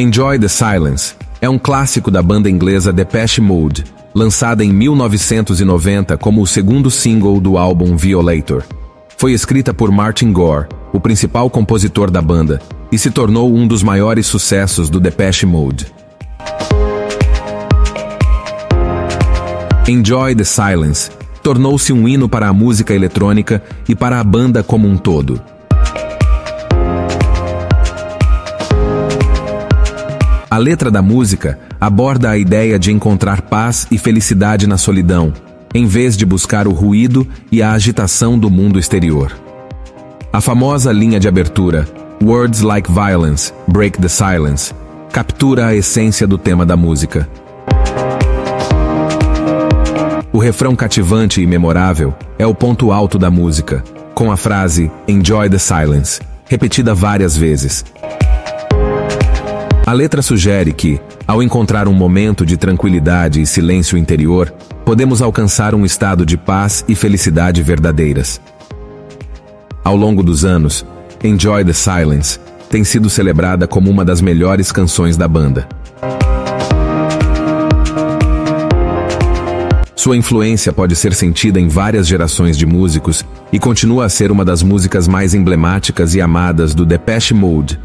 Enjoy the Silence é um clássico da banda inglesa Depeche Mode, lançada em 1990 como o segundo single do álbum Violator. Foi escrita por Martin Gore, o principal compositor da banda, e se tornou um dos maiores sucessos do Depeche Mode. Enjoy the Silence tornou-se um hino para a música eletrônica e para a banda como um todo. A letra da música aborda a ideia de encontrar paz e felicidade na solidão, em vez de buscar o ruído e a agitação do mundo exterior. A famosa linha de abertura, Words Like Violence, Break the Silence, captura a essência do tema da música. O refrão cativante e memorável é o ponto alto da música, com a frase Enjoy the Silence, repetida várias vezes. A letra sugere que, ao encontrar um momento de tranquilidade e silêncio interior, podemos alcançar um estado de paz e felicidade verdadeiras. Ao longo dos anos, Enjoy the Silence tem sido celebrada como uma das melhores canções da banda. Sua influência pode ser sentida em várias gerações de músicos e continua a ser uma das músicas mais emblemáticas e amadas do Depeche Mode,